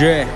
Yo,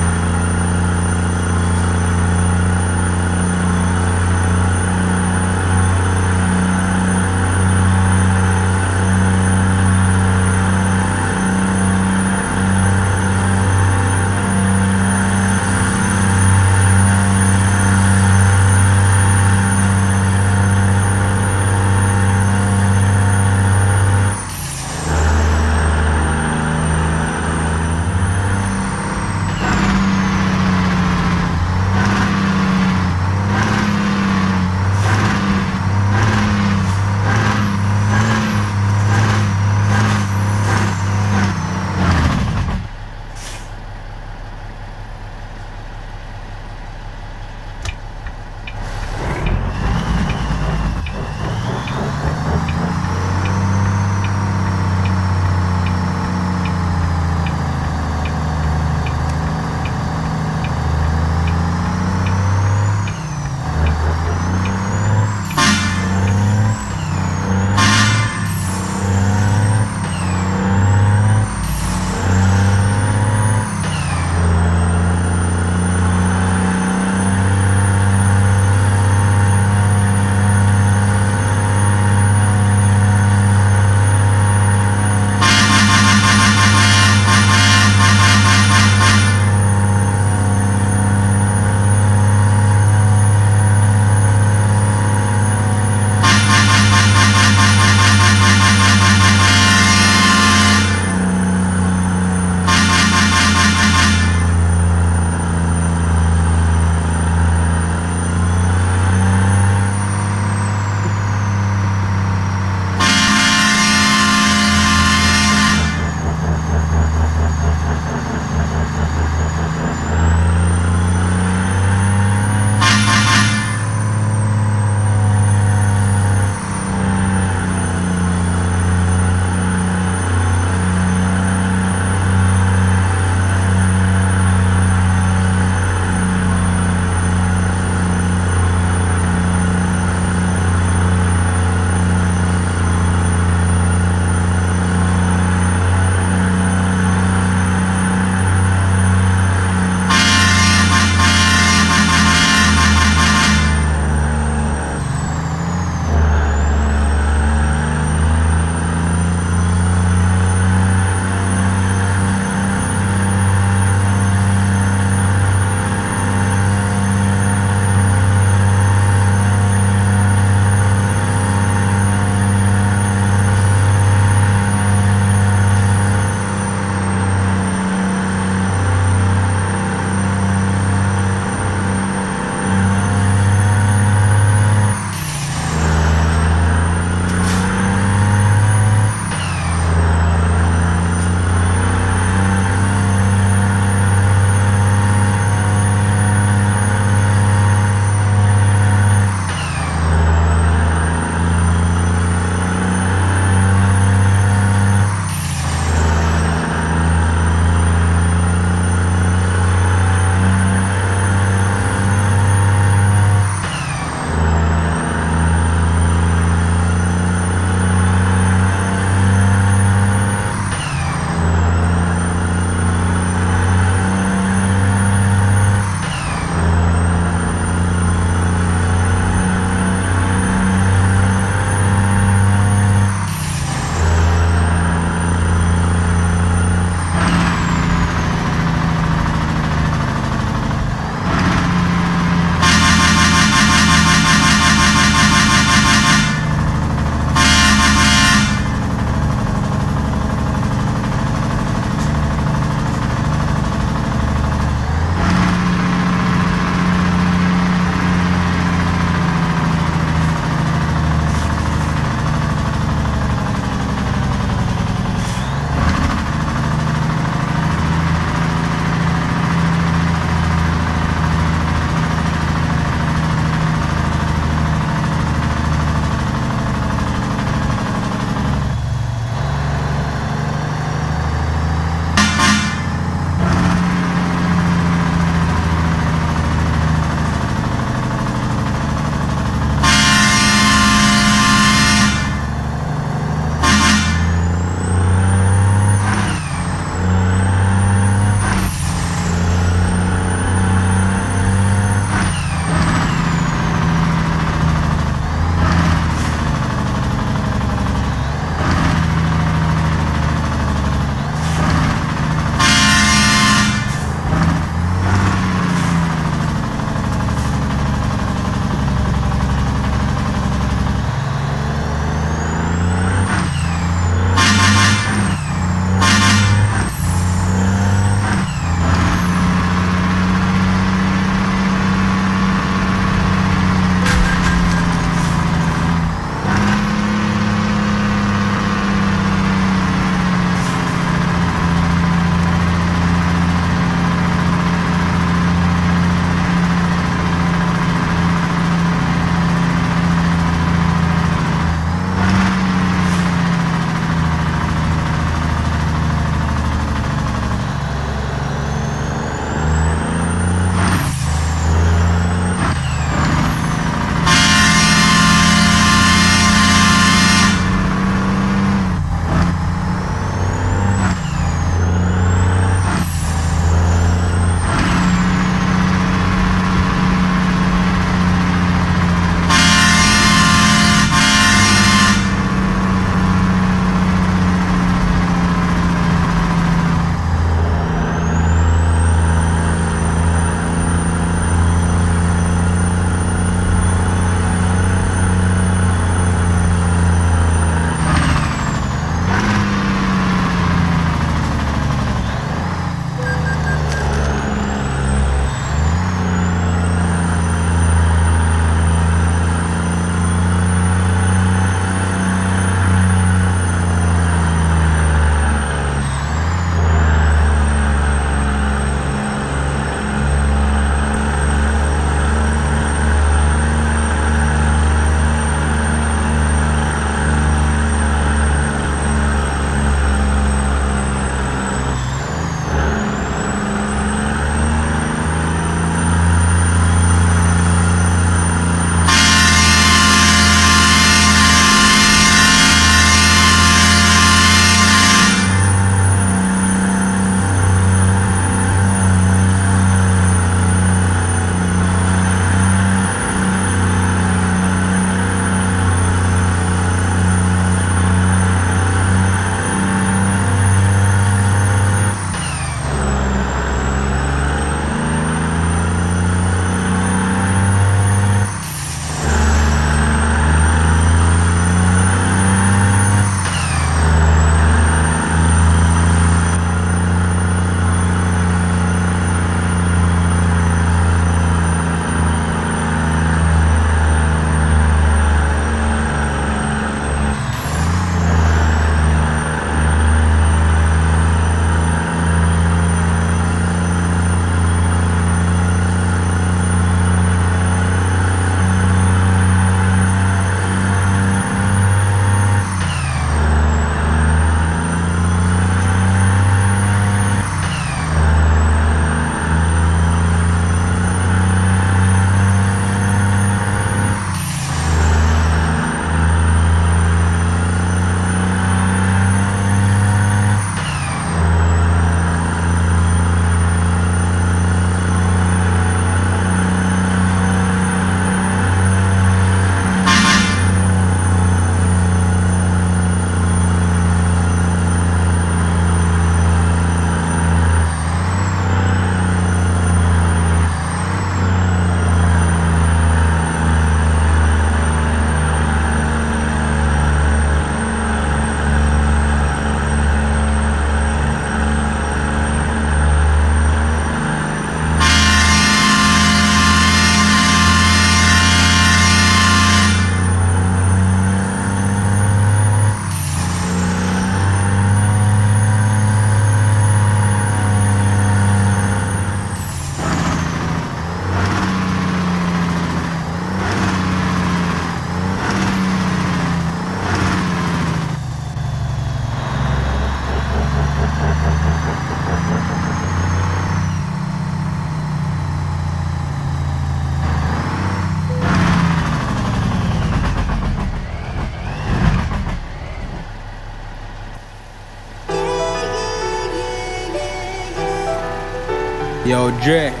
Yo, Dre.